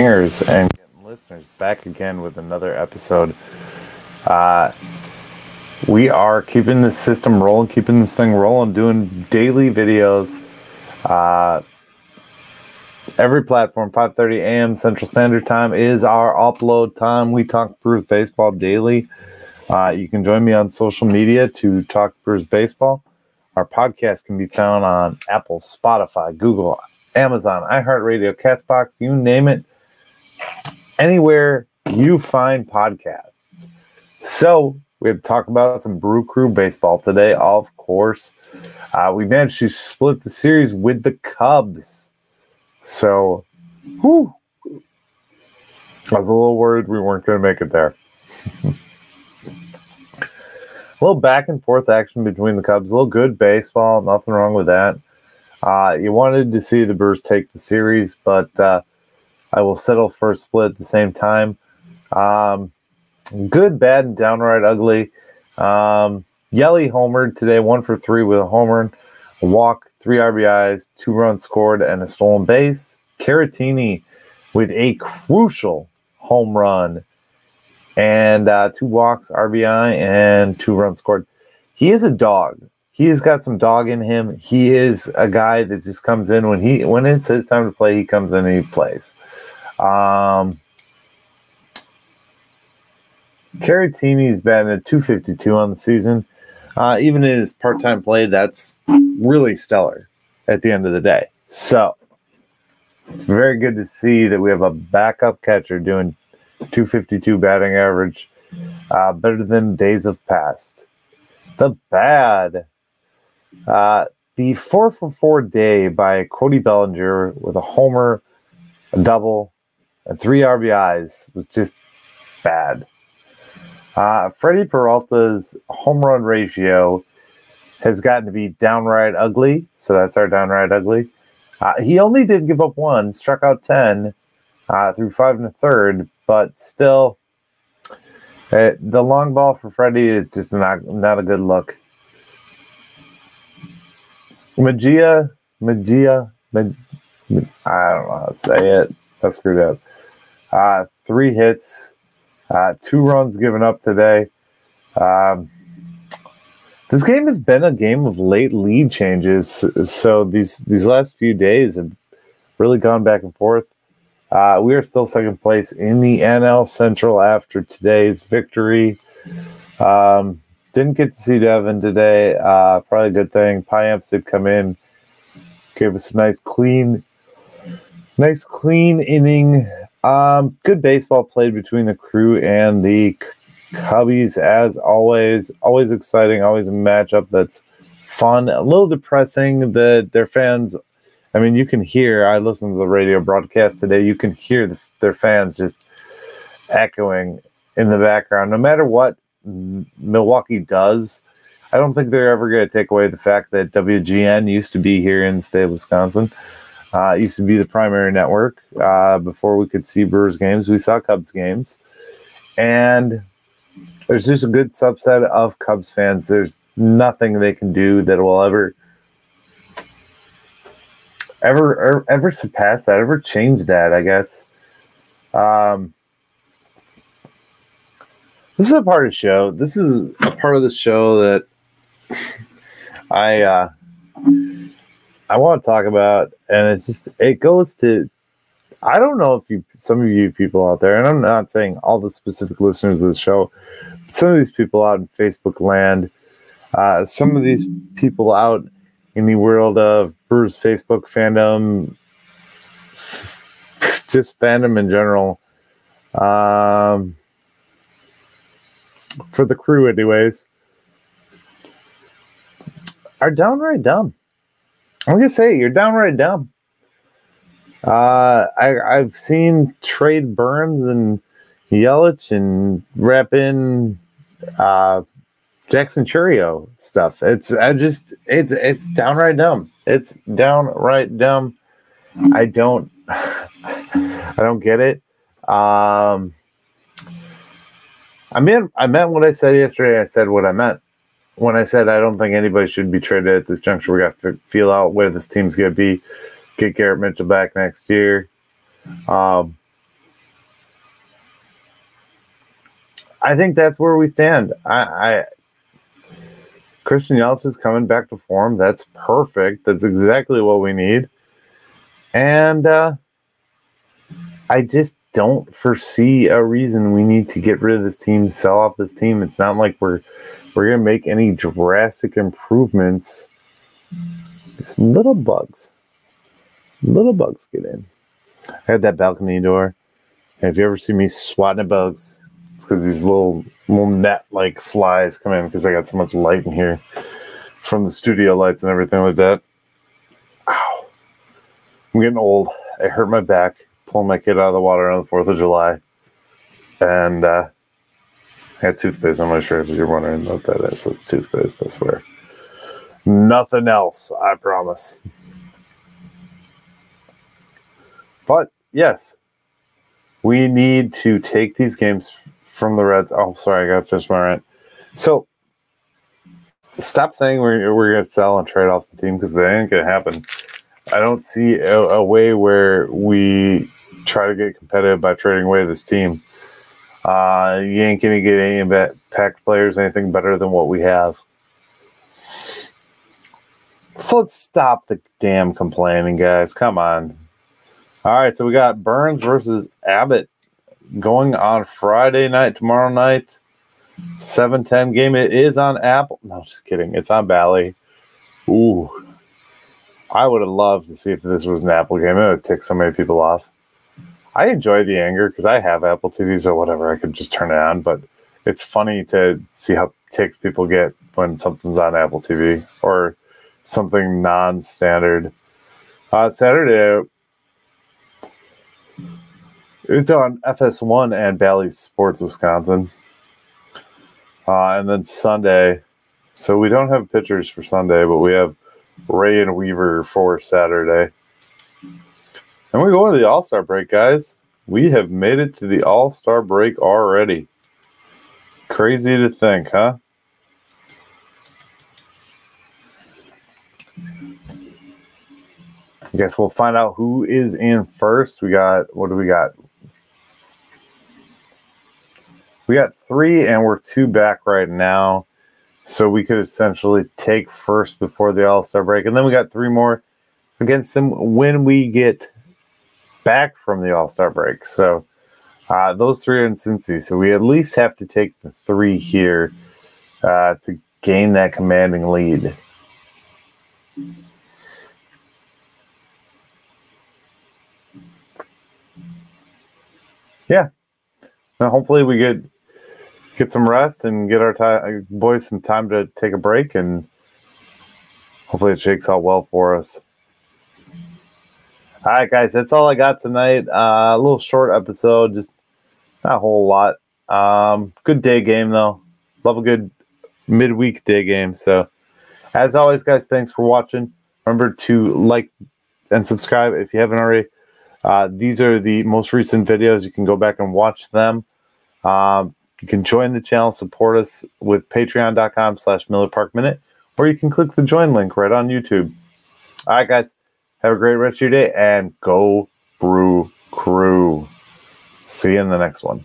and getting listeners back again with another episode. Uh, we are keeping the system rolling, keeping this thing rolling, doing daily videos. Uh, every platform, 5:30 a.m. Central Standard Time is our upload time. We talk Brewers baseball daily. Uh, you can join me on social media to talk Brewers baseball. Our podcast can be found on Apple, Spotify, Google, Amazon, iHeartRadio, Castbox, you name it anywhere you find podcasts. So we have to talk about some Brew Crew baseball today, of course. Uh, we managed to split the series with the Cubs. So, whew, I was a little worried we weren't going to make it there. a little back and forth action between the Cubs, a little good baseball, nothing wrong with that. Uh, you wanted to see the Brewers take the series, but uh, I will settle for a split at the same time. Um, good, bad, and downright ugly. Um, Yelly homered today, one for three with a homer, a walk, three RBIs, two runs scored, and a stolen base. Caratini with a crucial home run and uh, two walks, RBI, and two runs scored. He is a dog. He has got some dog in him. He is a guy that just comes in when he when it's his time to play. He comes in and he plays. Um, Caratini's batting at 252 on the season. Uh, even in his part time play, that's really stellar at the end of the day. So it's very good to see that we have a backup catcher doing 252 batting average, uh, better than days of past. The bad, uh, the four for four day by Cody Bellinger with a homer, a double, and three RBIs was just bad. Uh, Freddy Peralta's home run ratio has gotten to be downright ugly. So that's our downright ugly. Uh, he only did give up one, struck out 10 uh, through five and a third, but still, uh, the long ball for Freddie is just not, not a good look. Magia, Magia, Mag- I don't know how to say it. I screwed up. Uh, three hits, uh, two runs given up today. Um, this game has been a game of late lead changes. So these these last few days have really gone back and forth. Uh, we are still second place in the NL Central after today's victory. Um, didn't get to see Devin today. Uh, probably a good thing. Payamps did come in, gave us a nice clean, nice clean inning. Um, good baseball played between the crew and the Cubbies, as always. Always exciting. Always a matchup that's fun. A little depressing that their fans. I mean, you can hear. I listened to the radio broadcast today. You can hear the, their fans just echoing in the background. No matter what Milwaukee does, I don't think they're ever going to take away the fact that WGN used to be here in the state of Wisconsin. Uh, it used to be the primary network. Uh, before we could see Brewers games, we saw Cubs games. And there's just a good subset of Cubs fans. There's nothing they can do that will ever, ever, ever, ever surpass that, ever change that, I guess. Um, this is a part of the show. This is a part of the show that I, uh, I want to talk about, and it just it goes to I don't know if you some of you people out there, and I'm not saying all the specific listeners of the show, some of these people out in Facebook land, uh, some of these people out in the world of Brewers Facebook fandom, just fandom in general, um, for the crew, anyways, are downright dumb. I'm gonna say you're downright dumb. Uh, I I've seen trade Burnes and Yelich and wrap in uh, Jackson Chourio stuff. It's I just it's it's downright dumb. It's downright dumb. I don't I don't get it. Um, I mean, I meant what I said yesterday. I said what I meant when I said I don't think anybody should be traded at this juncture. We got to feel out where this team's going to be. Get Garrett Mitchell back next year. Um, I think that's where we stand. I, I Christian Yelich is coming back to form. That's perfect. That's exactly what we need. And uh, I just don't foresee a reason we need to get rid of this team, sell off this team. It's not like we're we're gonna make any drastic improvements. It's little bugs. Little bugs get in. I had that balcony door. Have you ever seen me swatting at bugs, it's because these little little net like flies come in because I got so much light in here from the studio lights and everything like that. Ow. I'm getting old. I hurt my back pulling my kid out of the water on the 4th of July. And uh, I had toothpaste on my shirt if you're wondering what that is. It's toothpaste, I swear. Nothing else, I promise. But yes, we need to take these games from the Reds. Oh, sorry, I got to finish my rant. So stop saying we're, we're going to sell and trade off the team because that ain't going to happen. I don't see a, a, way where we try to get competitive by trading away this team. Uh, you ain't going to get any impact players anything better than what we have. So let's stop the damn complaining, guys. Come on. All right, so we got Burnes versus Abbott going on Friday night, tomorrow night. 7-10 game. It is on Apple. No, just kidding. It's on Bally. Ooh. I would have loved to see if this was an Apple game. It would tick so many people off. I enjoy the anger because I have Apple TVs or whatever. I could just turn it on, but it's funny to see how ticked people get when something's on Apple TV or something non-standard. Uh, Saturday, it's on FS1 and Bally Sports Wisconsin. Uh, and then Sunday, so we don't have pictures for Sunday, but we have Rea and Weaver for Saturday. And we're going to the All Star break, guys. We have made it to the All Star break already. Crazy to think, huh? I guess we'll find out who is in first. We got, what do we got? We got three, and we're two back right now. So we could essentially take first before the All Star break. And then we got three more against them when we get back from the All Star break. So uh, those three are in Cincy. So we at least have to take the three here uh, to gain that commanding lead. Yeah. Now hopefully we get get some rest and get our time, boys some time to take a break, and hopefully it shakes out well for us. All right, guys, that's all I got tonight. Uh, a little short episode, just not a whole lot. Um, good day game though. Love a good midweek day game. So, as always, guys, thanks for watching. Remember to like and subscribe if you haven't already. Uh, these are the most recent videos. You can go back and watch them. Um, you can join the channel, support us with patreon.com slash Miller Park Minute, or you can click the join link right on YouTube. All right, guys. Have a great rest of your day and go brew crew. See you in the next one.